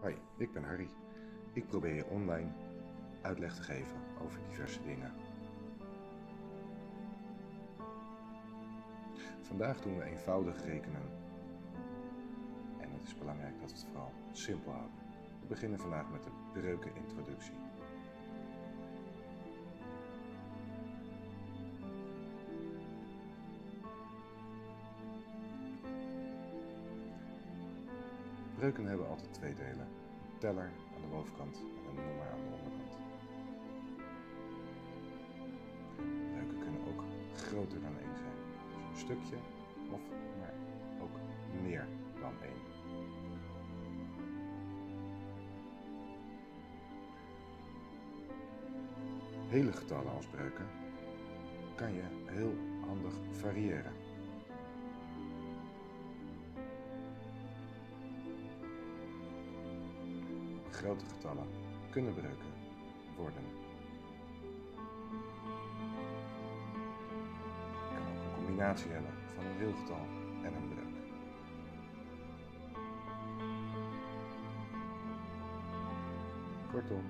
Hoi, ik ben Harry. Ik probeer je online uitleg te geven over diverse dingen. Vandaag doen we eenvoudig rekenen. En het is belangrijk dat we het vooral simpel houden. We beginnen vandaag met de breukenintroductie. Breuken hebben altijd twee delen. Een teller aan de bovenkant en een nummer aan de onderkant. Breuken kunnen ook groter dan één zijn. Dus een stukje of maar ook meer dan één. Hele getallen als breuken kan je heel handig variëren. Grote getallen kunnen breuken worden. Je kan ook een combinatie hebben van een heel getal en een breuk. Kortom,